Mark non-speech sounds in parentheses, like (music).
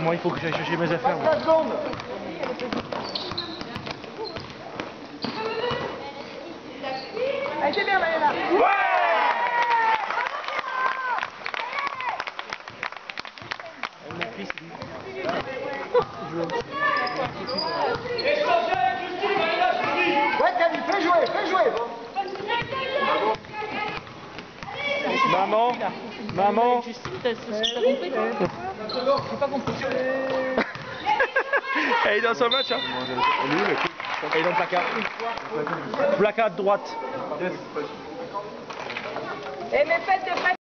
moi il faut que j'aille chercher mes affaires. moi. 4 secondes Elle était bien, Maëla. Mon fils, il pas (laughs) compris. Elle est dans son match, hein. Elle est dans le placard. Placard de droite. Eh, mais faites de